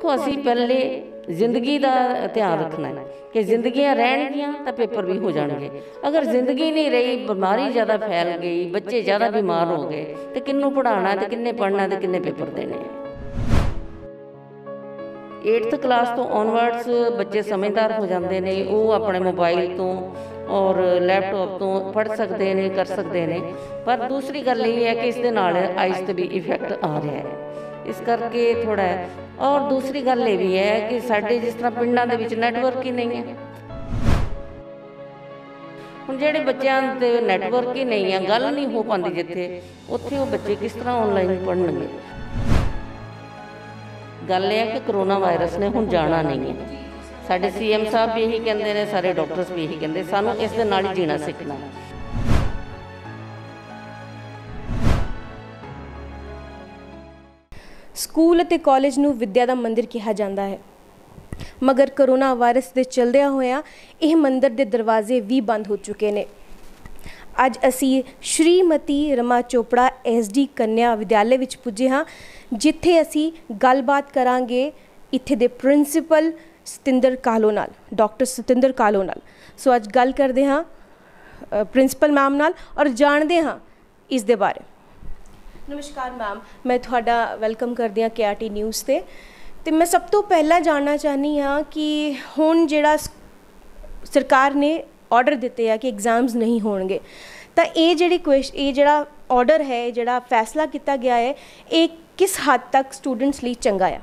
ਦੇਖੋ, ਅਸੀਂ ਪਹਿਲੇ ਜ਼ਿੰਦਗੀ ਦਾ ਧਿਆਨ ਰੱਖਣਾ ਹੈ। ਕਿ ਜ਼ਿੰਦਗੀਆਂ ਰਹਿਣਗੀਆਂ ਤਾਂ ਪੇਪਰ ਵੀ ਹੋ ਜਾਣਗੇ। ਅਗਰ ਜ਼ਿੰਦਗੀ ਨਹੀਂ ਰਹੀ, ਬਿਮਾਰੀ ਜ਼ਿਆਦਾ ਫੈਲ ਗਈ, ਬੱਚੇ ਜ਼ਿਆਦਾ ਬਿਮਾਰ ਹੋ ਗਏ, ਤੇ ਕਿੰਨੂੰ ਪੜਾਉਣਾ ਤੇ ਕਿੰਨੇ ਪੜਨਾ ਤੇ ਕਿੰਨੇ ਪੇਪਰ ਦੇਣੇ? ਆ 8th ਕਲਾਸ ਤੋਂ ਔਨਵਰਡਸ ਬੱਚੇ ਸਮਝਦਾਰ ਹੋ ਜਾਂਦੇ ਨੇ, ਉਹ ਆਪਣੇ ਮੋਬਾਈਲ ਤੋਂ ਔਰ ਲੈਪਟਾਪ ਤੋਂ ਪੜ੍ਹ ਸਕਦੇ ਨੇ, ਕਰ ਸਕਦੇ ਨੇ। ਪਰ ਦੂਸਰੀ ਗੱਲ ਇਹ ਹੈ ਕਿ ਇਸ ਦੇ ਨਾਲ ਆਈਸ ਤੇ ਵੀ ਇਫੈਕਟ ਆ ਰਿਹਾ ਹੈ। ਇਸ ਕਰਕੇ ਥੋੜਾ ਔਰ ਦੂਸਰੀ ਗੱਲ ਇਹ ਵੀ ਹੈ ਕਿ ਸਾਡੇ ਜਿਸ ਤਰ੍ਹਾਂ ਪਿੰਡਾਂ ਦੇ ਵਿੱਚ ਨੈਟਵਰਕ ਹੀ ਨਹੀਂ ਹੈ। ਹੁਣ ਜਿਹੜੇ ਬੱਚਿਆਂ ਦੇ ਨੈਟਵਰਕ ਹੀ ਨਹੀਂ ਹੈ ਗੱਲ ਨਹੀਂ ਹੋ ਪਾਉਂਦੀ ਜਿੱਥੇ, ਉੱਥੇ ਉਹ ਬੱਚੇ ਕਿਸ ਤਰ੍ਹਾਂ ਆਨਲਾਈਨ ਪੜ੍ਹਨਗੇ? ਗੱਲ ਇਹ ਹੈ ਕਿ ਕਰੋਨਾ ਵਾਇਰਸ ਨੇ ਹੁਣ ਜਾਣਾ ਨਹੀਂ ਹੈ। ਸਾਡੇ ਸੀਐਮ ਸਾਹਿਬ ਵੀ ਇਹੀ ਕਹਿੰਦੇ ਨੇ, ਸਾਰੇ ਡਾਕਟਰਸ ਵੀ ਇਹੀ ਕਹਿੰਦੇ, ਸਾਨੂੰ ਇਸ ਦੇ ਨਾਲ ਹੀ ਜੀਣਾ ਸਿੱਖਣਾ। ਹੈ ਸਕੂਲ ਅਤੇ ਕਾਲਜ ਨੂੰ ਵਿੱਦਿਆ ਦਾ ਮੰਦਿਰ ਕਿਹਾ ਜਾਂਦਾ ਹੈ। ਮਗਰ ਕਰੋਨਾ ਵਾਇਰਸ ਦੇ ਚਲਦਿਆਂ ਹੋਇਆਂ ਇਹ ਮੰਦਿਰ ਦੇ ਦਰਵਾਜ਼ੇ ਵੀ ਬੰਦ ਹੋ ਚੁੱਕੇ ਨੇ। ਅੱਜ ਅਸੀਂ ਸ਼੍ਰੀਮਤੀ ਰਮਾ ਚੋਪੜਾ ਐਸਡੀ ਕੰਨਿਆ ਵਿਦਿਆਲੇ ਵਿੱਚ ਪੁੱਜੇ ਹਾਂ, ਜਿੱਥੇ ਅਸੀਂ ਗੱਲਬਾਤ ਕਰਾਂਗੇ ਇੱਥੇ ਦੇ ਪ੍ਰਿੰਸੀਪਲ ਸਤਿੰਦਰ ਕਾਲੋ ਨਾਲ, ਡਾਕਟਰ ਸਤਿੰਦਰ ਕਾਲੋ ਨਾਲ। ਸੋ ਅੱਜ ਗੱਲ ਕਰਦੇ ਹਾਂ ਪ੍ਰਿੰਸੀਪਲ ਮੈਮ ਨਾਲ ਔਰ ਜਾਣਦੇ ਹਾਂ ਇਸ ਦੇ ਬਾਰੇ। ਨਮਸਕਾਰ ਮੈਮ ਮੈਂ ਤੁਹਾਡਾ ਵੈਲਕਮ ਕਰਦੀ ਹਾਂ ਕੇਆਰਟੀ ਨਿਊਜ਼ ਤੇ। ਤੇ ਮੈਂ ਸਭ ਤੋਂ ਪਹਿਲਾਂ ਜਾਣਨਾ ਚਾਹਨੀ ਹਾਂ ਕਿ ਹੁਣ ਜਿਹੜਾ ਸ- ਸਰਕਾਰ ਨੇ ਆਰਡਰ ਦਿੱਤੇ ਆ ਕਿ ਐਗਜ਼ਾਮਸ ਨਹੀਂ ਹੋਣਗੇ। ਤਾਂ ਇਹ ਜਿਹੜੀ ਕੁਐਸ਼ ਇਹ ਜਿਹੜਾ ਆਰਡਰ ਹੈ, ਇਹ ਜਿਹੜਾ ਫੈਸਲਾ ਕੀਤਾ ਗਿਆ ਹੈ, ਇਹ ਕਿਸ ਹੱਦ ਤੱਕ ਸਟੂਡੈਂਟਸ ਲਈ ਚੰਗਾ ਆ?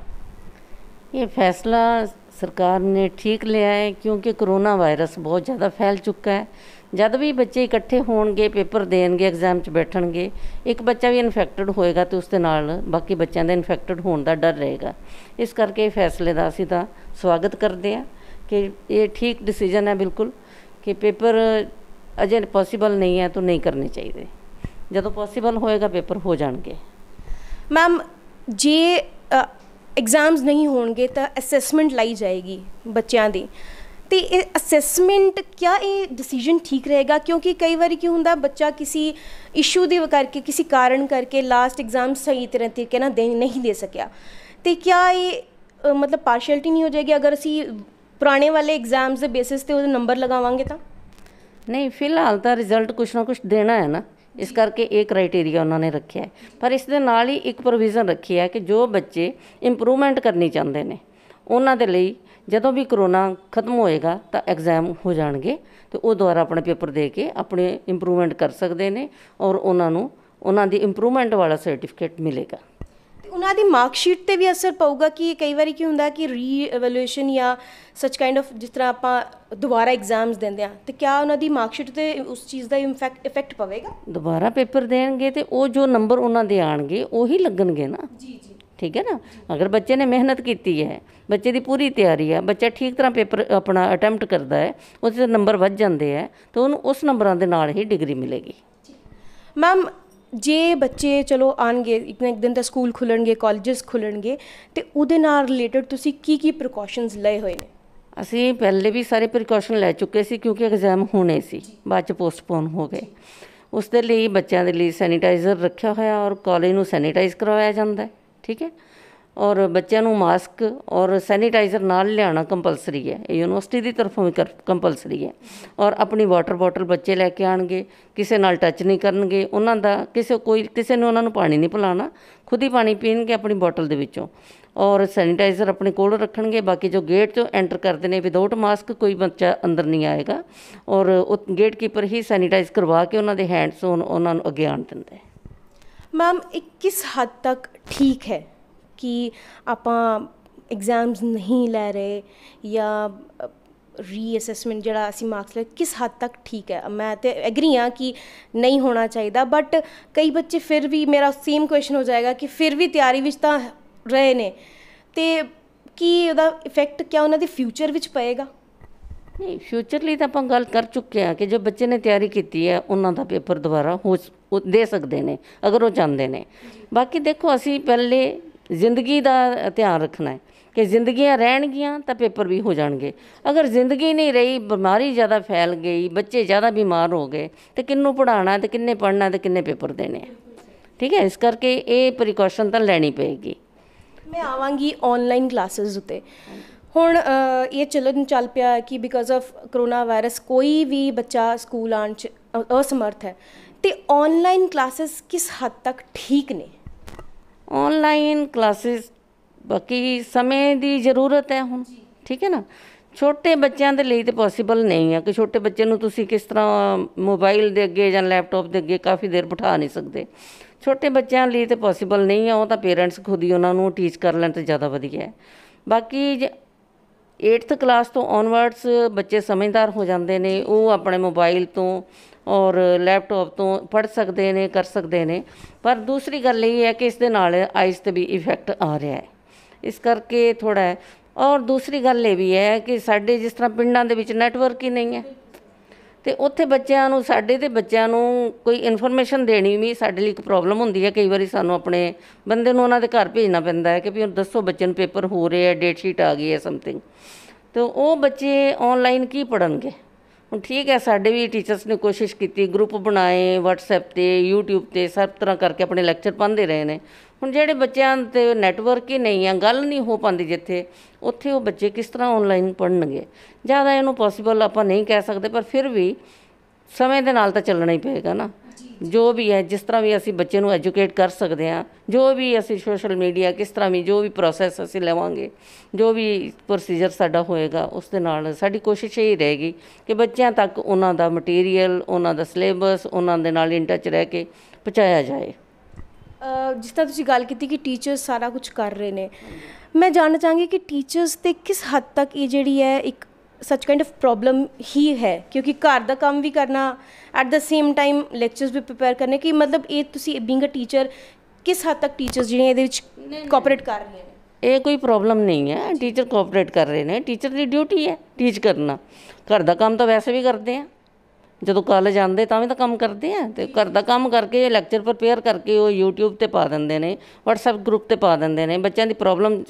ਇਹ ਫੈਸਲਾ ਸਰਕਾਰ ਨੇ ਠੀਕ ਲਿਆ ਹੈ ਕਿਉਂਕਿ ਕਰੋਨਾ ਵਾਇਰਸ ਬਹੁਤ ਜ਼ਿਆਦਾ ਫੈਲ ਚੁੱਕਾ ਹੈ। ਜਦ ਵੀ ਬੱਚੇ ਇਕੱਠੇ ਹੋਣਗੇ, ਪੇਪਰ ਦੇਣਗੇ ਐਗਜ਼ਾਮ 'ਚ ਬੈਠਣਗੇ, ਇੱਕ ਬੱਚਾ ਵੀ ਇਨਫੈਕਟਡ ਹੋਏਗਾ ਤੇ ਉਸ ਦੇ ਨਾਲ ਬਾਕੀ ਬੱਚਿਆਂ ਦਾ ਇਨਫੈਕਟਡ ਹੋਣ ਦਾ ਡਰ ਰਹੇਗਾ। ਇਸ ਕਰਕੇ ਇਹ ਫੈਸਲੇ ਦਾ ਅਸੀਂ ਤਾਂ ਸਵਾਗਤ ਕਰਦੇ ਹਾਂ ਕਿ ਇਹ ਠੀਕ ਡਿਸੀਜਨ ਹੈ ਬਿਲਕੁਲ ਕਿ ਪੇਪਰ ਅਜੇ ਪੋਸੀਬਲ ਨਹੀਂ ਹੈ ਤਾਂ ਨਹੀਂ ਕਰਨੇ ਚਾਹੀਦੇ। ਜਦੋਂ ਪੋਸੀਬਲ ਹੋਏਗਾ ਪੇਪਰ ਹੋ ਜਾਣਗੇ। ਮੈਮ ਜੇ ਐਗਜ਼ਾਮਸ ਨਹੀਂ ਹੋਣਗੇ ਤਾਂ ਅਸੈਸਮੈਂਟ ਲਈ ਜਾਏਗੀ ਬੱਚਿਆਂ ਦੀ। ਤੇ ਇਹ ਅਸੈਸਮੈਂਟ ਕਿਆ ਇਹ ਡਿਸੀਜਨ ਠੀਕ ਰਹੇਗਾ? ਕਿਉਂਕਿ ਕਈ ਵਾਰੀ ਕੀ ਹੁੰਦਾ ਬੱਚਾ ਕਿਸੇ ਇਸ਼ੂ ਦੇ ਕਰਕੇ ਕਿਸੇ ਕਾਰਨ ਕਰਕੇ ਲਾਸਟ ਐਗਜ਼ਾਮ ਸਹੀ ਤਰ੍ਹਾਂ ਤਰੀਕੇ ਨਾਲ ਦੇ ਨਹੀਂ ਦੇ ਸਕਿਆ। ਤੇ ਕਿਆ ਇਹ ਮਤਲਬ ਪਾਰਸ਼ੈਲਿਟੀ ਨਹੀਂ ਹੋ ਜਾਏਗੀ? ਅਗਰ ਅਸੀਂ ਪੁਰਾਣੇ ਵਾਲੇ ਐਗਜ਼ਾਮਸ ਦੇ ਬੇਸਿਸ ਤੇ ਉਹਦੇ ਨੰਬਰ ਲਗਾਵਾਂਗੇ ਤਾਂ? ਨਹੀਂ ਫਿਲਹਾਲ ਤਾਂ ਰਿਜ਼ਲਟ ਕੁਛ ਨਾ ਕੁਛ ਦੇਣਾ ਹੈ ਨਾ। ਇਸ ਕਰਕੇ ਇਹ ਕ੍ਰਾਈਟੇਰੀਆ ਉਹਨਾਂ ਨੇ ਰੱਖਿਆ ਹੈ। ਪਰ ਇਸ ਦੇ ਨਾਲ ਹੀ ਇੱਕ ਪ੍ਰੋਵੀਜ਼ਨ ਰੱਖੀ ਹੈ ਕਿ ਜੋ ਬੱਚੇ ਇੰਪਰੂਵਮੈਂਟ ਕਰਨੀ ਚਾਹੁੰਦੇ ਨੇ ਉਹਨਾਂ ਦੇ ਲਈ ਜਦੋਂ ਵੀ ਕਰੋਨਾ ਖਤਮ ਹੋਏਗਾ ਤਾਂ ਐਗਜ਼ਾਮ ਹੋ ਜਾਣਗੇ ਤੇ ਉਹ ਦੁਆਰਾ ਆਪਣੇ ਪੇਪਰ ਦੇ ਕੇ ਆਪਣੇ ਇੰਪਰੂਵਮੈਂਟ ਕਰ ਸਕਦੇ ਨੇ ਔਰ ਉਹਨਾਂ ਨੂੰ ਉਹਨਾਂ ਦੀ ਇੰਪਰੂਵਮੈਂਟ ਵਾਲਾ ਸਰਟੀਫਿਕੇਟ ਮਿਲੇਗਾ। ਤੇ ਉਹਨਾਂ ਦੀ ਮਾਰਕ ਸ਼ੀਟ ਤੇ ਵੀ ਅਸਰ ਪਊਗਾ ਕਿ ਕਈ ਵਾਰੀ ਕੀ ਹੁੰਦਾ ਕਿ ਰੀ ਐਵਲੂਏਸ਼ਨ ਜਾਂ ਸੱਚ ਕਾਈਂਡ ਆਫ ਜਿਸ ਤਰ੍ਹਾਂ ਆਪਾਂ ਦੁਬਾਰਾ ਐਗਜ਼ਾਮਸ ਦਿੰਦੇ ਆ ਤੇ ਕਿਆ ਉਹਨਾਂ ਦੀ ਮਾਰਕ ਸ਼ੀਟ ਤੇ ਉਸ ਚੀਜ਼ ਦਾ ਇੰਫੈਕਟ ਇਫੈਕਟ ਪਵੇਗਾ? ਦੁਬਾਰਾ ਪੇਪਰ ਦੇਣਗੇ ਤੇ ਉਹ ਜੋ ਨੰਬਰ ਉਹਨਾਂ ਦੇ ਆਣਗੇ ਉਹੀ ਲੱਗਣਗੇ ਨਾ? ਜੀ। ਠੀਕ ਹੈ ਨਾ? ਅਗਰ ਬੱਚੇ ਨੇ ਮਿਹਨਤ ਕੀਤੀ ਹੈ ਬੱਚੇ ਦੀ ਪੂਰੀ ਤਿਆਰੀ ਹੈ ਬੱਚਾ ਠੀਕ ਤਰ੍ਹਾਂ ਪੇਪਰ ਆਪਣਾ ਅਟੈਂਪਟ ਕਰਦਾ ਹੈ ਉਹਦੇ ਨੰਬਰ ਵੱਧ ਜਾਂਦੇ ਹੈ ਤਾਂ ਉਹਨੂੰ ਉਸ ਨੰਬਰਾਂ ਦੇ ਨਾਲ ਹੀ ਡਿਗਰੀ ਮਿਲੇਗੀ। ਮੈਮ ਜੇ ਬੱਚੇ ਚਲੋ ਆਣਗੇ ਇੱਕ ਨਾ ਇੱਕ ਦਿਨ ਤਾਂ ਸਕੂਲ ਖੁੱਲਣਗੇ ਕਾਲਜਸ ਖੁੱਲਣਗੇ ਤੇ ਉਹਦੇ ਨਾਲ ਰਿਲੇਟਡ ਤੁਸੀਂ ਕੀ ਕੀ ਪ੍ਰੀਕਾਸ਼ਨਸ ਲਏ ਹੋਏ ਨੇ? ਅਸੀਂ ਪਹਿਲੇ ਵੀ ਸਾਰੇ ਪ੍ਰੀਕਾਸ਼ਨ ਲੈ ਚੁੱਕੇ ਸੀ ਕਿਉਂਕਿ ਐਗਜ਼ਾਮ ਹੋਣੇ ਸੀ ਬਾਅਦ ਚ ਪੋਸਟਪੋਨ ਹੋ ਗਏ। ਉਸ ਦੇ ਲਈ ਬੱਚਿਆਂ ਦੇ ਲਈ ਸੈਨੀਟਾਈਜ਼ਰ ਰੱਖਿਆ ਹੋਇਆ ਔਰ ਕਾਲਜ ਨੂੰ ਸੈਨੀਟਾਈਜ਼ ਕਰਵਾਇਆ ਜਾਂਦਾ ਹੈ। ਠੀਕ ਹੈ? ਔਰ ਬੱਚਿਆਂ ਨੂੰ ਮਾਸਕ ਔਰ ਸੈਨੀਟਾਈਜ਼ਰ ਨਾਲ ਲਿਆਉਣਾ ਕੰਪਲਸਰੀ ਹੈ। ਇਹ ਯੂਨੀਵਰਸਿਟੀ ਦੀ ਤਰਫੋਂ ਵੀ ਕੰਪਲਸਰੀ ਹੈ। ਔਰ ਆਪਣੀ ਵਾਟਰ ਬੋਟਲ ਬੱਚੇ ਲੈ ਕੇ ਆਣਗੇ ਕਿਸੇ ਨਾਲ ਟੱਚ ਨਹੀਂ ਕਰਨਗੇ, ਉਹਨਾਂ ਦਾ ਕਿਸੇ ਕੋਈ, ਕਿਸੇ ਨੇ ਉਹਨਾਂ ਨੂੰ ਪਾਣੀ ਨਹੀਂ ਪਿਲਾਉਣਾ, ਖੁਦ ਹੀ ਪਾਣੀ ਪੀਣਗੇ ਆਪਣੀ ਬੋਟਲ ਦੇ ਵਿੱਚੋਂ। ਔਰ ਸੈਨੀਟਾਈਜ਼ਰ ਆਪਣੇ ਕੋਲ ਰੱਖਣਗੇ, ਬਾਕੀ ਜੋ ਗੇਟ ਤੋਂ ਐਂਟਰ ਕਰਦੇ ਨੇ ਵਿਦਆਊਟ ਮਾਸਕ ਕੋਈ ਬੱਚਾ ਅੰਦਰ ਨਹੀਂ ਆਏਗਾ। ਔਰ ਉਹ ਗੇਟ ਕੀਪਰ ਹੀ ਸੈਨੀਟਾਈਜ਼ ਕਰਵਾ ਕੇ ਉਹਨਾਂ ਦੇ ਹੈਂਡਸ ਉਹਨਾਂ ਨੂੰ ਅੱਗੇ ਆਣ ਦਿੰਦਾ। ਹੈ ਮੈਮ ਇਹ ਕਿਸ ਹੱਦ ਤੱਕ ਠੀਕ ਹੈ ਕਿ ਆਪਾਂ ਐਗਜ਼ਾਮਸ ਨਹੀਂ ਲੈ ਰਹੇ ਜਾਂ ਰੀਅਸੈਸਮੈਂਟ ਜਿਹੜਾ ਅਸੀਂ ਮਾਰਕਸ ਲੈ ਕਿਸ ਹੱਦ ਤੱਕ ਠੀਕ ਹੈ? ਮੈਂ ਤੇ ਐਗਰੀ ਹਾਂ ਕਿ ਨਹੀਂ ਹੋਣਾ ਚਾਹੀਦਾ ਬਟ ਕਈ ਬੱਚੇ ਫਿਰ ਵੀ ਮੇਰਾ ਸੇਮ ਕੁਐਸਚਨ ਹੋ ਜਾਏਗਾ ਕਿ ਫਿਰ ਵੀ ਤਿਆਰੀ ਵਿੱਚ ਤਾਂ ਰਹੇ ਨੇ। ਤੇ ਕੀ ਉਹਦਾ ਇਫੈਕਟ ਕਿਆ ਉਹਨਾਂ ਦੇ ਫਿਊਚਰ ਵਿੱਚ ਪਏਗਾ? ਨਹੀਂ ਫਿਊਚਰ ਲਈ ਤਾਂ ਆਪਾਂ ਗੱਲ ਕਰ ਚੁੱਕੇ ਆ ਕਿ ਜੋ ਬੱਚੇ ਨੇ ਤਿਆਰੀ ਕੀਤੀ ਹੈ, ਉਹਨਾਂ ਦਾ ਪੇਪਰ ਦੁਬਾਰਾ ਹੋ ਉਹ ਦੇ ਸਕਦੇ ਨੇ, ਅਗਰ ਉਹ ਚਾਹੁੰਦੇ ਨੇ। ਬਾਕੀ ਦੇਖੋ, ਅਸੀਂ ਪਹਿਲੇ ਜ਼ਿੰਦਗੀ ਦਾ ਧਿਆਨ ਰੱਖਣਾ ਹੈ ਕਿ ਜ਼ਿੰਦਗੀਆਂ ਰਹਿਣਗੀਆਂ ਤਾਂ ਪੇਪਰ ਵੀ ਹੋ ਜਾਣਗੇ। ਅਗਰ ਜ਼ਿੰਦਗੀ ਨਹੀਂ ਰਹੀ, ਬਿਮਾਰੀ ਜ਼ਿਆਦਾ ਫੈਲ ਗਈ, ਬੱਚੇ ਜ਼ਿਆਦਾ ਬਿਮਾਰ ਹੋ ਗਏ, ਤੇ ਕਿੰਨੂੰ ਪੜਾਉਣਾ ਤੇ ਕਿੰਨੇ ਪੜਨਾ ਤੇ ਕਿੰਨੇ ਪੇਪਰ ਦੇਣੇ ਆ ਠੀਕ ਹੈ, ਇਸ ਕਰਕੇ ਇਹ ਪ੍ਰੀਕਾਸ਼ਨ ਤਾਂ ਲੈਣੀ ਪਏਗੀ। ਮੈਂ ਆਵਾਂਗੀ ਆਨਲਾਈਨ ਕਲਾਸਿਸ ਉਤੇ। ਹੁਣ ਇਹ ਚੱਲਣ ਚੱਲ ਪਿਆ ਕਿ ਬਿਕਾਜ਼ ਆਫ ਕਰੋਨਾ ਵਾਇਰਸ ਕੋਈ ਵੀ ਬੱਚਾ ਸਕੂਲ ਆਉਣ ਚ ਅ- ਅਸਮਰਥ ਹੈ। ਤੇ ਆਨਲਾਈਨ ਕਲਾਸਿਸ ਕਿਸ ਹੱਦ ਤੱਕ ਠੀਕ ਨੇ? ਆਨਲਾਈਨ ਕਲਾਸਿਸ ਬਾਕੀ ਸਮੇਂ ਦੀ ਜ਼ਰੂਰਤ ਹੈ ਹੁਣ ਠੀਕ ਹੈ ਨਾ? ਛੋਟੇ ਬੱਚਿਆਂ ਦੇ ਲਈ ਤੇ ਪੋਸੀਬਲ ਨਹੀਂ ਹੈ ਕਿ ਛੋਟੇ ਬੱਚੇ ਨੂੰ ਤੁਸੀਂ ਕਿਸ ਤਰ੍ਹਾਂ ਮੋਬਾਈਲ ਦੇ ਅੱਗੇ ਜਾਂ ਲੈਪਟਾਪ ਦੇ ਅੱਗੇ ਕਾਫੀ ਦੇਰ ਬਿਠਾ ਨਹੀਂ ਸਕਦੇ। ਛੋਟੇ ਬੱਚਿਆਂ ਲਈ ਤੇ ਪੋਸੀਬਲ ਨਹੀਂ ਹੈ ਉਹ ਤਾਂ ਪੇਰੈਂਟਸ ਖੁਦ ਹੀ ਉਹਨਾਂ ਨੂੰ ਟੀਚ ਕਰ ਲੈਣ ਤੇ ਜ਼ਿਆਦਾ ਵਧੀਆ ਹੈ। ਬਾਕੀ ਜੇ 8th ਕਲਾਸ ਤੋਂ ਔਨਵਰਡਸ ਬੱਚੇ ਸਮਝਦਾਰ ਹੋ ਜਾਂਦੇ ਨੇ ਉਹ ਆਪਣੇ ਮੋਬਾਈਲ ਤੋਂ ਔਰ ਲੈਪਟਾਪ ਤੋਂ ਪੜ੍ਹ ਸਕਦੇ ਨੇ, ਕਰ ਸਕਦੇ ਨੇ। ਪਰ ਦੂਸਰੀ ਗੱਲ ਇਹ ਹੈ ਕਿ ਇਸ ਦੇ ਨਾਲ ਆਈਜ਼ ਤੇ ਵੀ ਇਫੈਕਟ ਆ ਰਿਹਾ ਹੈ। ਇਸ ਕਰਕੇ ਥੋੜਾ ਔਰ ਦੂਸਰੀ ਗੱਲ ਇਹ ਵੀ ਹੈ ਕਿ ਸਾਡੇ ਜਿਸ ਤਰ੍ਹਾਂ ਪਿੰਡਾਂ ਦੇ ਵਿੱਚ ਨੈਟਵਰਕ ਹੀ ਨਹੀਂ ਹੈ। ਤੇ ਉੱਥੇ ਬੱਚਿਆਂ ਨੂੰ, ਸਾਡੇ ਤੇ ਬੱਚਿਆਂ ਨੂੰ ਕੋਈ ਇਨਫੋਰਮੇਸ਼ਨ ਦੇਣੀ ਵੀ ਸਾਡੇ ਲਈ ਇੱਕ ਪ੍ਰੋਬਲਮ ਹੁੰਦੀ ਹੈ। ਕਈ ਵਾਰੀ ਸਾਨੂੰ ਆਪਣੇ ਬੰਦੇ ਨੂੰ ਉਹਨਾਂ ਦੇ ਘਰ ਭੇਜਣਾ ਪੈਂਦਾ ਹੈ ਕਿ ਵੀ ਹੁਣ ਦੱਸੋ ਬੱਚੇ ਨੂੰ ਪੇਪਰ ਹੋ ਰਹੇ ਹੈ ਡੇਟ ਸ਼ੀਟ ਆ ਗਈ ਹੈ ਸਮਥਿੰਗ ਤੇ ਉਹ ਬੱਚੇ ਆਨਲਾਈਨ ਕੀ ਪੜਨਗੇ ਹੁਣ ਠੀਕ ਹੈ, ਸਾਡੇ ਵੀ ਟੀਚਰਸ ਨੇ ਕੋਸ਼ਿਸ਼ ਕੀਤੀ ਗਰੁੱਪ ਬਣਾਏ, WhatsApp ਤੇ, YouTube ਤੇ, ਸਭ ਤਰ੍ਹਾਂ ਕਰਕੇ ਆਪਣੇ ਲੈਕਚਰ ਪਾਉਂਦੇ ਰਹੇ ਨੇ। ਹੁਣ ਜਿਹੜੇ ਬੱਚਿਆਂ ਤੇ ਨੈਟਵਰਕ ਹੀ ਨਹੀਂ ਆ, ਗੱਲ ਨਹੀਂ ਹੋ ਪਾਉਂਦੀ ਜਿੱਥੇ, ਉੱਥੇ ਉਹ ਬੱਚੇ ਕਿਸ ਤਰ੍ਹਾਂ ਆਨਲਾਈਨ ਪੜਨਗੇ ਜ਼ਿਆਦਾ ਇਹਨੂੰ ਪੋਸੀਬਲ ਆਪਾਂ ਨਹੀਂ ਕਹਿ ਸਕਦੇ, ਪਰ ਫਿਰ ਵੀ ਸਮੇਂ ਦੇ ਨਾਲ ਤਾਂ ਚੱਲਣਾ ਹੀ ਪਏਗਾ ਨਾ। ਜੋ ਵੀ ਹੈ, ਜਿਸ ਤਰ੍ਹਾਂ ਵੀ ਅਸੀਂ ਬੱਚੇ ਨੂੰ ਐਜੂਕੇਟ ਕਰ ਸਕਦੇ ਹਾਂ, ਜੋ ਵੀ ਅਸੀਂ ਸੋਸ਼ਲ ਮੀਡੀਆ ਕਿਸ ਤਰ੍ਹਾਂ ਵੀ ਜੋ ਵੀ ਪ੍ਰੋਸੈਸ ਅਸੀਂ ਲਵਾਂਗੇ, ਜੋ ਵੀ ਪ੍ਰੋਸੀਜਰ ਸਾਡਾ ਹੋਏਗਾ, ਉਸ ਦੇ ਨਾਲ ਸਾਡੀ ਕੋਸ਼ਿਸ਼ ਇਹ ਰਹੇਗੀ ਕਿ ਬੱਚਿਆਂ ਤੱਕ ਉਹਨਾਂ ਦਾ ਮਟੀਰੀਅਲ ਉਹਨਾਂ ਦਾ ਸਿਲੇਬਸ ਉਹਨਾਂ ਦੇ ਨਾਲ ਇਨ ਟੱਚ ਰਹਿ ਕੇ ਪਹੁੰਚਾਇਆ ਜਾਏ। ਜਿਸ ਤਰ੍ਹਾਂ ਤੁਸੀਂ ਗੱਲ ਕੀਤੀ ਕਿ ਟੀਚਰਸ ਸਾਰਾ ਕੁਝ ਕਰ ਰਹੇ ਨੇ, ਮੈਂ ਜਾਣਨਾ ਚਾਹਾਂਗੀ ਕਿ ਟੀਚਰਸ ਤੇ ਕਿਸ ਹੱਦ ਤੱਕ ਇਹ ਜਿਹੜੀ ਹੈ ਇੱਕ ਸੱਚ ਕਾਈਂਡ ਆਫ ਪ੍ਰੋਬਲਮ ਹੀ ਹੈ ਕਿਉਂਕਿ ਘਰ ਦਾ ਕੰਮ ਵੀ ਕਰਨਾ at the same time lectures we prepare ਕਰਨੇ ਕਿ ਮਤਲਬ ਇਹ ਤੁਸੀਂ ਬੀਇੰਗ ਅ ਟੀਚਰ ਕਿਸ ਹੱਦ ਤੱਕ ਟੀਚਰਸ ਜਿਹੜੇ ਇਹਦੇ ਵਿੱਚ ਕੋਆਪਰੇਟ ਕਰ ਰਹੇ ਨੇ? ਇਹ ਕੋਈ ਪ੍ਰੋਬਲਮ ਨਹੀਂ ਹੈ ਟੀਚਰ ਕੋਆਪਰੇਟ ਕਰ ਰਹੇ ਨੇ। ਟੀਚਰ ਦੀ ਡਿਊਟੀ ਹੈ ਟੀਚ ਕਰਨਾ। ਘਰ ਦਾ ਕੰਮ ਤਾਂ ਵੈਸੇ ਵੀ ਕਰਦੇ ਆ। ਜਦੋਂ ਕਾਲਜ ਆਉਂਦੇ ਤਾਂ ਵੀ ਤਾਂ ਕੰਮ ਕਰਦੇ ਆ ਤੇ ਘਰ ਦਾ ਕੰਮ ਕਰਕੇ ਲੈਕਚਰ ਪ੍ਰਪੇਅਰ ਕਰਕੇ ਉਹ YouTube ਤੇ ਪਾ ਦਿੰਦੇ ਨੇ WhatsApp ਗਰੁੱਪ ਤੇ ਪਾ ਦਿੰਦੇ ਨੇ ਬੱਚਿਆਂ ਦੀ ਪ੍ਰੋਬਲਮ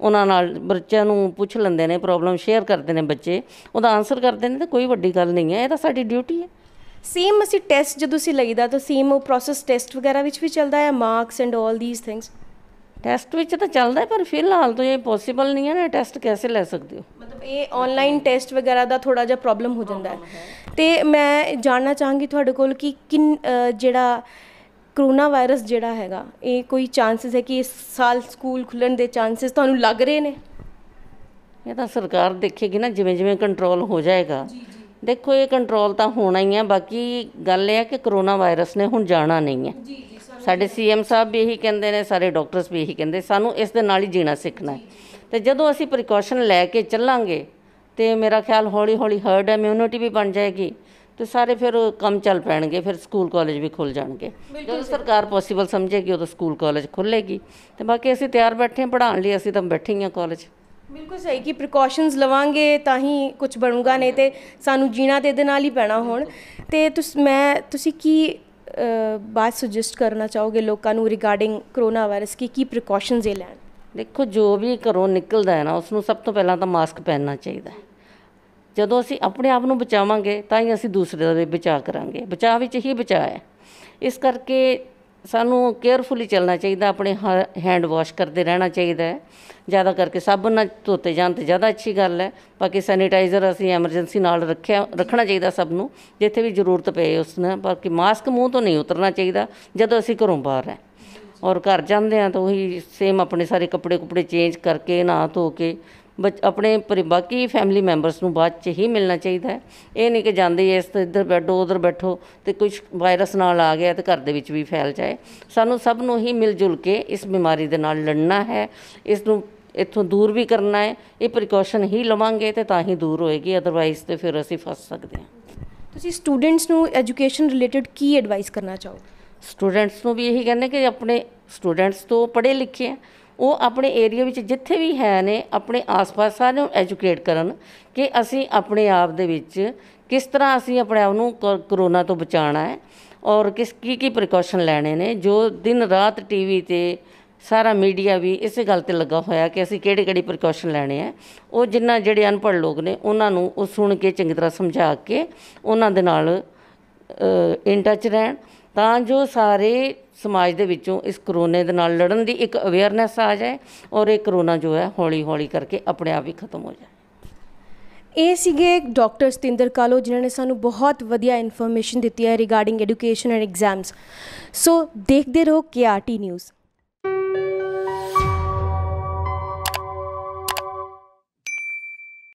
ਉਹਨਾਂ ਨਾਲ ਬੱਚਿਆਂ ਨੂੰ ਪੁੱਛ ਲੈਂਦੇ ਨੇ ਪ੍ਰੋਬਲਮ ਸ਼ੇਅਰ ਕਰਦੇ ਨੇ ਬੱਚੇ ਉਹਦਾ ਆਨਸਰ ਕਰਦੇ ਨੇ ਤਾਂ ਕੋਈ ਵੱਡੀ ਗੱਲ ਨਹੀਂ ਹੈ ਇਹ ਤਾਂ ਸਾਡੀ ਡਿਊਟੀ ਹੈ। ਸੇਮ ਅਸੀਂ ਟੈਸਟ ਜਦੋਂ ਅਸੀਂ ਲਈਦਾ ਤਾਂ ਸੇਮ ਉਹ ਪ੍ਰੋਸੈਸ ਟੈਸਟ ਵਗੈਰਾ ਵਿੱਚ ਵੀ ਚੱਲਦਾ ਹੈ marks and 올 these things test ਵਿੱਚ ਤਾਂ ਚੱਲਦਾ ਪਰ ਫਿਲਹਾਲ ਤਾਂ ਇਹ ਪੋਸੀਬਲ ਨਹੀਂ ਹੈ ਨਾ ਟੈਸਟ ਕਿਵੇਂ ਲੈ ਸਕਦੇ ਹੋ? ਇਹ ਆਨਲਾਈਨ ਟੈਸਟ ਵਗੈਰਾ ਦਾ ਥੋੜਾ ਜਿਹਾ ਪ੍ਰੋਬਲਮ ਹੋ ਜਾਂਦਾ ਹੈ। ਤੇ ਮੈਂ ਜਾਣਨਾ ਚਾਹਾਂਗੀ ਤੁਹਾਡੇ ਕੋਲ ਕਿ ਅ, ਜਿਹੜਾ ਕਰੋਨਾ ਵਾਇਰਸ ਜਿਹੜਾ ਹੈਗਾ ਇਹ ਕੋਈ ਚਾਂਸਸ ਹੈ ਕਿ ਇਸ ਸਾਲ ਸਕੂਲ ਖੁੱਲਣ ਦੇ ਚਾਂਸਸ ਤੁਹਾਨੂੰ ਲੱਗ ਰਹੇ ਨੇ? ਇਹ ਤਾਂ ਸਰਕਾਰ ਦੇਖੇਗੀ ਨਾ ਜਿਵੇਂ ਜਿਵੇਂ ਕੰਟਰੋਲ ਹੋ ਜਾਏਗਾ। ਦੇਖੋ ਇਹ ਕੰਟਰੋਲ ਤਾਂ ਹੋਣਾ ਹੀ ਹੈ ਬਾਕੀ ਗੱਲ ਇਹ ਹੈ ਕਿ ਕਰੋਨਾ ਵਾਇਰਸ ਨੇ ਹੁਣ ਜਾਣਾ ਨਹੀਂ ਹੈ। ਸਾਡੇ ਸੀਐਮ ਸਾਹਿਬ ਵੀ ਇਹੀ ਕਹਿੰਦੇ ਨੇ ਸਾਰੇ ਡਾਕਟਰਸ ਵੀ ਇਹੀ ਕਹਿੰਦੇ ਸਾਨੂੰ ਇਸ ਦੇ ਨਾਲ ਹੀ ਜੀਣਾ ਸਿੱਖਣਾ ਹੈ। ਤੇ ਜਦੋਂ ਅਸੀਂ ਪ੍ਰੀਕਾਸ਼ਨ ਲੈ ਕੇ ਚੱਲਾਂਗੇ ਤੇ ਮੇਰਾ ਖਿਆਲ ਹੌਲੀ ਹੌਲੀ ਹਰਡ ਇਮਿਊਨਿਟੀ ਵੀ ਬਣ ਜਾਏਗੀ ਤੇ ਸਾਰੇ ਫਿਰ ਕੰਮ ਚੱਲ ਪੈਣਗੇ ਫਿਰ ਸਕੂਲ ਕਾਲਜ ਵੀ ਖੁੱਲ ਜਾਣਗੇ। ਜਦੋਂ ਸਰਕਾਰ ਪੋਸੀਬਲ ਸਮਝੇਗੀ ਉਦੋਂ ਸਕੂਲ ਕਾਲਜ ਖੁੱਲੇਗੀ ਤੇ ਬਾਕੀ ਅਸੀਂ ਤਿਆਰ ਬੈਠੇ ਹਾਂ ਪੜ੍ਹਾਉਣ ਲਈ ਅਸੀਂ ਤਾਂ ਬੈਠੇ ਹੀ ਕਾਲਜ ਬਿਲਕੁਲ ਸਹੀ ਕਿ ਪ੍ਰੀਕਾਸ਼ਨਸ ਲਵਾਂਗੇ ਤਾਂ ਹੀ ਕੁਝ ਬਣੂਗਾ ਨਹੀਂ ਤੇ ਸਾਨੂੰ ਜੀਣਾ ਤੇ ਇਹਦੇ ਨਾਲ ਹੀ ਪੈਣਾ ਹੁਣ। ਤੇ ਤੁਸ ਮੈਂ ਤੁਸੀਂ ਕੀ ਬਾਤ ਸੁਜੈਸਟ ਕਰਨਾ ਚਾਹੋਗੇ ਲੋਕਾਂ ਨੂੰ ਰਿਗਾਰਡਿੰਗ ਕਰੋਨਾ ਵਾਇਰਸ ਕੀ ਕੀ ਪ੍ਰੀਕਾਸ਼ਨਸ ਇਹ ਲੈਣ? ਦੇਖੋ, ਜੋ ਵੀ ਘਰੋਂ ਨਿਕਲਦਾ ਹੈ ਨਾ ਉਸ ਨੂੰ ਸਭ ਤੋਂ ਪਹਿਲਾਂ ਤਾਂ ਮਾਸਕ ਪਹਿਨਣਾ ਚਾਹੀਦਾ ਹੈ। ਜਦੋਂ ਅਸੀਂ ਆਪਣੇ ਆਪ ਨੂੰ ਬਚਾਵਾਂਗੇ, ਤਾਂ ਹੀ ਅਸੀਂ ਦੂਸਰੇ ਦਾ ਵੀ ਬਚਾਅ ਕਰਾਂਗੇ। ਬਚਾਅ ਵਿੱਚ ਹੀ ਬਚਾਅ ਹੈ। ਇਸ ਕਰਕੇ ਸਾਨੂੰ ਕੇਅਰਫੁਲੀ ਚੱਲਣਾ ਚਾਹੀਦਾ, ਆਪਣੇ ਹੈਂਡ ਵਾਸ਼ ਕਰਦੇ ਰਹਿਣਾ ਚਾਹੀਦਾ ਹੈ। ਜ਼ਿਆਦਾ ਕਰਕੇ ਸਾਬਣ ਨਾਲ ਧੋਤੇ ਜਾਣ ਤੇ ਜ਼ਿਆਦਾ ਅੱਛੀ ਗੱਲ ਹੈ। ਬਾਕੀ ਸੈਨੀਟਾਈਜ਼ਰ ਅਸੀਂ ਐਮਰਜੈਂਸੀ ਨਾਲ ਰੱਖਿਆ, ਰੱਖਣਾ ਚਾਹੀਦਾ ਸਭ ਨੂੰ। ਜਿੱਥੇ ਵੀ ਜ਼ਰੂਰਤ ਪਏ, ਉਸ ਨਾਲ, ਬਾਕੀ ਮਾਸਕ ਮੂੰਹ ਤੋਂ ਨਹੀਂ ਉਤਰਨਾ ਚਾਹੀਦਾ, ਜਦੋਂ ਅਸੀਂ ਘਰੋਂ ਬਾਹਰ ਹੈ। ਔਰ ਘਰ ਜਾਂਦੇ ਆ ਤਾਂ ਉਹੀ ਸੇਮ ਆਪਣੇ ਸਾਰੇ ਕੱਪੜੇ ਕੁਪੜੇ ਚੇਂਜ ਕਰਕੇ, ਨਹਾ ਧੋ ਕੇ, ਬਚ, ਆਪਣੇ ਪਰਿ, ਬਾਕੀ ਫੈਮਿਲੀ ਮੈਂਬਰਸ ਨੂੰ ਬਾਅਦ ਚ ਹੀ ਮਿਲਣਾ ਚਾਹੀਦਾ ਹੈ। ਇਹ ਨਹੀਂ ਕਿ ਜਾਂਦੇ ਇਸ ਤੋਂ ਇੱਧਰ ਬੈਠੋ, ਉਧਰ ਬੈਠੋ ਤੇ ਕੁਝ ਵਾਇਰਸ ਨਾਲ ਆ ਗਿਆ ਤੇ ਘਰ ਦੇ ਵਿੱਚ ਵੀ ਫੈਲ ਜਾਏ। ਸਾਨੂੰ ਸਭ ਨੂੰ ਹੀ ਮਿਲ ਜੁਲ ਕੇ ਇਸ ਬਿਮਾਰੀ ਦੇ ਨਾਲ ਲੜਨਾ ਹੈ। ਇਸ ਨੂੰ ਇੱਥੋਂ ਦੂਰ ਵੀ ਕਰਨਾ ਹੈ। ਇਹ ਪ੍ਰੀਕਾਸ਼ਨ ਹੀ ਲਵਾਂਗੇ ਤੇ ਤਾਂ ਹੀ ਦੂਰ ਹੋਏਗੀ ਅਦਰਵਾਈਜ਼ ਤੇ ਫਿਰ ਅਸੀਂ ਫਸ ਸਕਦੇ ਹਾਂ। ਤੁਸੀਂ ਸਟੂਡੈਂਟਸ ਨੂੰ ਐਜੂਕੇਸ਼ਨ ਰਿਲੇਟਡ ਕੀ ਐਡਵਾਈਸ ਕਰਨਾ ਚਾਹੋਗੇ? ਸਟੂਡੈਂਟਸ ਨੂੰ ਵੀ ਇਹੀ ਕਹਿੰਦੇ ਕਿ ਆਪਣੇ ਸਟੂਡੈਂਟਸ ਤੋਂ ਪੜ੍ਹੇ ਲਿਖੇ ਆ। ਉਹ ਆਪਣੇ ਏਰੀਆ ਵਿੱਚ ਜਿੱਥੇ ਵੀ ਹੈ ਨੇ, ਆਪਣੇ ਆਸ-ਪਾਸ ਸਾਰਿਆਂ ਨੂੰ ਐਜੂਕੇਟ ਕਰਨ ਕਿ ਅਸੀਂ ਆਪਣੇ ਆਪ ਦੇ ਵਿੱਚ ਕਿਸ ਤਰ੍ਹਾਂ ਅਸੀਂ ਆਪਣੇ ਆਪ ਨੂੰ ਕ- ਕਰੋਨਾ ਤੋਂ ਬਚਾਉਣਾ ਹੈ ਔਰ ਕਿਸ ਕੀ ਕੀ ਪ੍ਰੀਕਾਸ਼ਨ ਲੈਣੇ ਨੇ, ਜੋ ਦਿਨ ਰਾਤ ਟੀਵੀ ਤੇ ਸਾਰਾ ਮੀਡੀਆ ਵੀ ਇਸੇ ਗੱਲ ਤੇ ਲੱਗਾ ਹੋਇਆ ਕਿ ਅਸੀਂ ਕਿਹੜੇ ਕਿਹੜੇ ਪ੍ਰੀਕਾਸ਼ਨ ਲੈਣੇ ਆ ਉਹ ਜਿੰਨਾ ਜਿਹੜੇ ਅਨਪੜ੍ਹ ਲੋਕ ਨੇ, ਉਹਨਾਂ ਨੂੰ ਉਹ ਸੁਣ ਕੇ ਚੰਗੀ ਤਰ੍ਹਾਂ ਸਮਝਾ ਕੇ ਉਹਨਾਂ ਦੇ ਨਾਲ ਇਨ ਟੱਚ ਰਹਿਣ ਤਾਂ ਜੋ ਸਾਰੇ ਸਮਾਜ ਦੇ ਵਿੱਚੋਂ ਇਸ ਕਰੋਨੇ ਦੇ ਨਾਲ ਲੜਨ ਦੀ ਇੱਕ ਅਵੇਅਰਨੈਸ ਆ ਜਾਏ ਔਰ ਇਹ ਕਰੋਨਾ ਜੋ ਹੈ ਹੌਲੀ ਹੌਲੀ ਕਰਕੇ ਆਪਣੇ ਆਪ ਹੀ ਖਤਮ ਹੋ ਜਾਏ। ਇਹ ਸੀਗੇ ਡਾਕਟਰ ਸਤਿੰਦਰ ਕਾਲੋ ਜਿਨ੍ਹਾਂ ਨੇ ਸਾਨੂੰ ਬਹੁਤ ਵਧੀਆ ਇਨਫੋਰਮੇਸ਼ਨ ਦਿੱਤੀ ਹੈ regarding education and exams so ਦੇਖਦੇ ਰਹੋ ਕੇਆਰਟੀ ਨਿਊਜ਼